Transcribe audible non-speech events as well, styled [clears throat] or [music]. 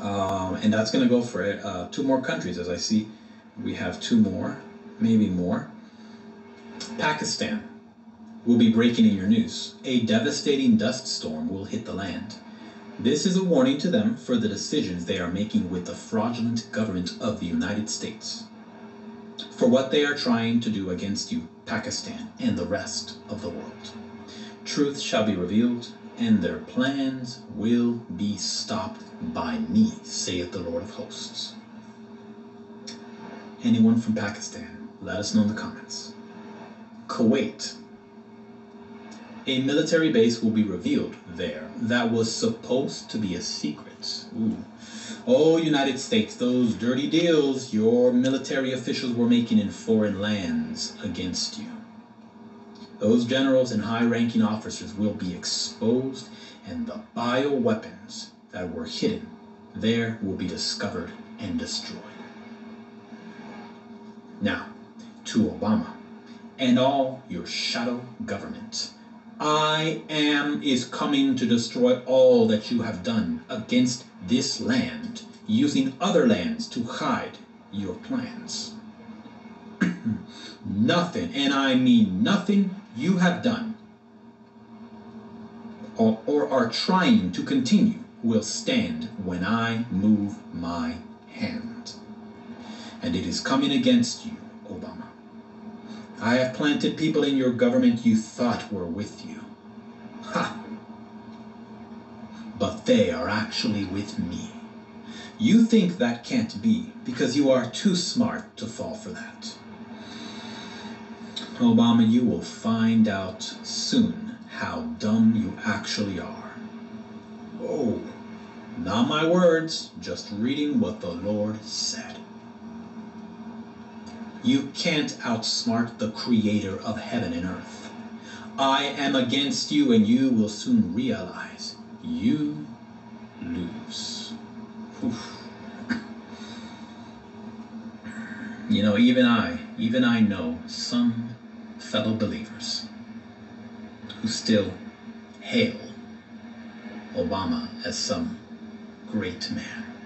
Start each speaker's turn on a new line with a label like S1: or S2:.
S1: Um, and that's going to go for uh, two more countries, as I see. We have two more, maybe more. Pakistan will be breaking in your news. A devastating dust storm will hit the land. This is a warning to them for the decisions they are making with the fraudulent government of the United States. For what they are trying to do against you, Pakistan, and the rest of the world. Truth shall be revealed, and their plans will be stopped by me, saith the Lord of hosts. Anyone from Pakistan, let us know in the comments. Kuwait. A military base will be revealed there that was supposed to be a secret. Ooh. Oh, United States, those dirty deals your military officials were making in foreign lands against you. Those generals and high ranking officers will be exposed, and the bioweapons that were hidden there will be discovered and destroyed. Now, to Obama and all your shadow government. I am is coming to destroy all that you have done against this land, using other lands to hide your plans. [clears throat] nothing, and I mean nothing, you have done or, or are trying to continue will stand when I move my hand. And it is coming against you, Obama. I have planted people in your government you thought were with you. Ha! But they are actually with me. You think that can't be because you are too smart to fall for that. Obama, you will find out soon how dumb you actually are. Oh, not my words, just reading what the Lord said. You can't outsmart the creator of heaven and earth. I am against you, and you will soon realize you lose. Oof. You know, even I, even I know some fellow believers who still hail Obama as some great man.